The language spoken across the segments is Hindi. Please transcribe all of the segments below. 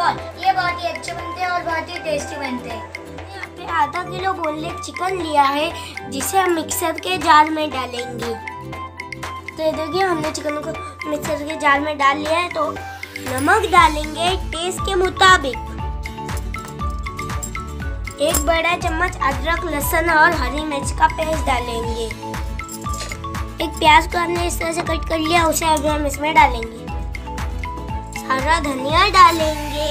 बॉल ये बहुत ही अच्छे बनते हैं और बहुत ही टेस्टी बनते हैं। यहाँ पे आधा किलो बोनलेस चिकन लिया है, जिसे हम मिक्सर के जार में डालेंगे। तो ये देखिए, हमने चिकन को मिक्सर के जार में डाल लिया है तो नमक डालेंगे टेस्ट के मुताबिक। एक बड़ा चम्मच अदरक, लहसुन और हरी मिर्च का पेस्ट डालेंगे। एक प्याज को हमने इस तरह से कट कर लिया, उसे अभी हम इसमें डालेंगे। हरा धनिया डालेंगे।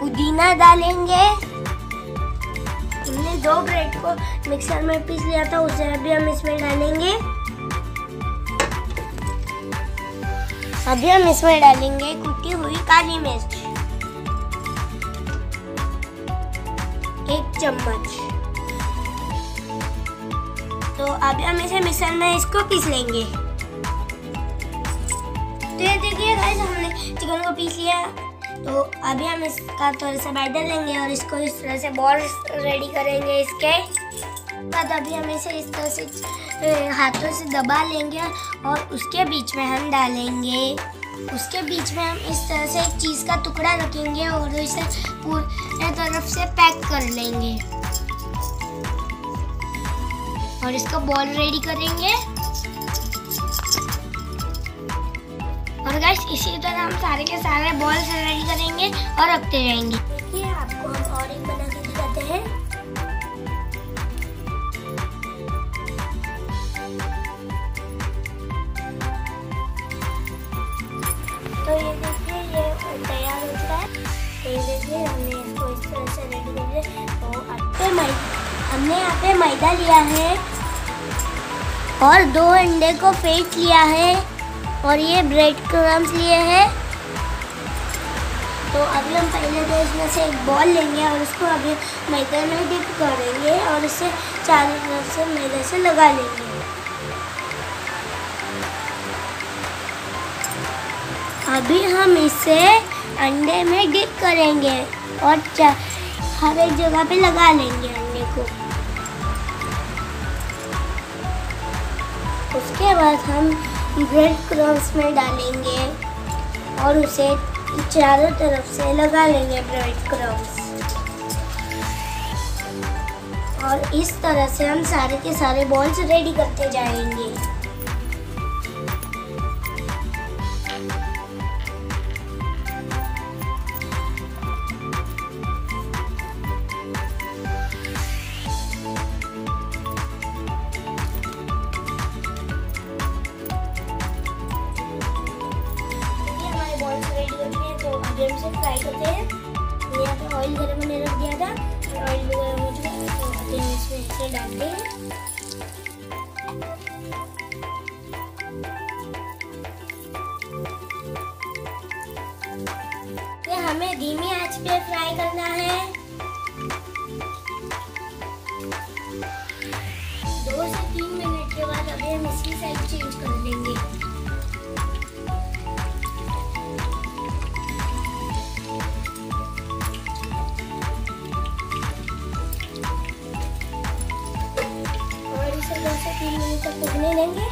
पुदीना डालेंगे। हमने दो ब्रेड को मिक्सर में पीस लिया था, उसे अभी हम इसमें डालेंगे। अभी हम इसमें डालेंगे कुटी हुई काली मिर्च। एक चम्मच। अभी हम इसे मिक्सर में इसको पीस लेंगे। तो ये देखिए गाइस हमने चिकन को पीस लिया। तो अभी हम इसका थोड़ा सा बैटर लेंगे और इसको इस तरह से बॉल रेडी करेंगे इसके। बाद अभी हम इसे इस तरह से हाथों से दबा लेंगे और उसके बीच में हम डालेंगे। उसके बीच में हम इस तरह से एक चीज़ का टुकड़ा रखेंगे और इसे पूरे तरफ़ से पैक कर लेंगे। और इसका बॉल रेडी करेंगे। और गैस इसी तरह हम सारे के सारे बॉल्स रेडी करेंगे और रखते रहेंगे। देखिए आपको हम और एक बना के दिखाते हैं। तो ये देखिए, ये तैयार हो चुका है। तो ये देखिए, हमने इसको इस तरह से रेडी कर लिया। तो अब मैदा हमने यहाँ पे मैदा लिया है और दो अंडे को फेंट लिया है और ये ब्रेड क्रम्स लिए हैं। तो अभी हम पहले तो इसमें से एक बॉल लेंगे और उसको अभी मैदे में डिप करेंगे और इसे चारों तरफ़ से मैदे से लगा लेंगे। अभी हम इसे अंडे में डिप करेंगे और हर एक जगह पे लगा लेंगे अंडे को। उसके बाद हम ब्रेड क्रम्स में डालेंगे और उसे चारों तरफ़ से लगा लेंगे ब्रेड क्रम्स और इस तरह से हम सारे के सारे बॉल्स रेडी करते जाएँगे। अभी से फ्राई करते हैं। यहाँ पे ऑयल गर्म होने रख दिया था। और ऑयल भी गर्म हो चुका है तो इसमें इसे डालते हैं हमें धीमी आँच पे फ्राई करना है। तीन मिनट तक पकने लेंगे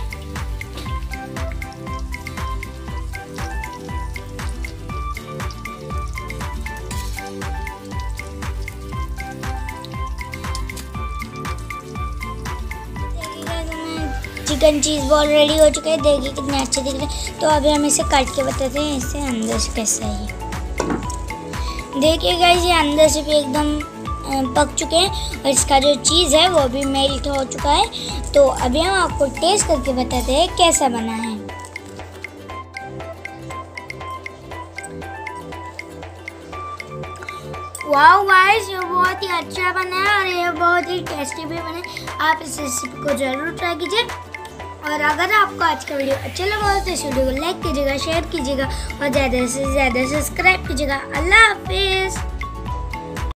चिकन चीज़ बॉल रेडी हो चुके हैं। देखिए कितने अच्छे दिख रहे हैं। तो अभी हम इसे काट के बताते हैं इसे अंदर से कैसा है देखिए ये अंदर से भी एकदम पक चुके हैं और इसका जो चीज़ है वो भी मेल्ट हो चुका है। तो अभी हम आपको टेस्ट करके बताते हैं कैसा बना है। वाह गाइस, ये बहुत ही अच्छा बना है और ये बहुत ही टेस्टी भी बना है। आप इस रेसिपी को ज़रूर ट्राई कीजिए। और अगर आपको आज का वीडियो अच्छा लगा हो तो इस वीडियो को लाइक कीजिएगा, शेयर कीजिएगा और ज़्यादा से ज़्यादा सब्सक्राइब कीजिएगा। अल्लाह हाफिज़।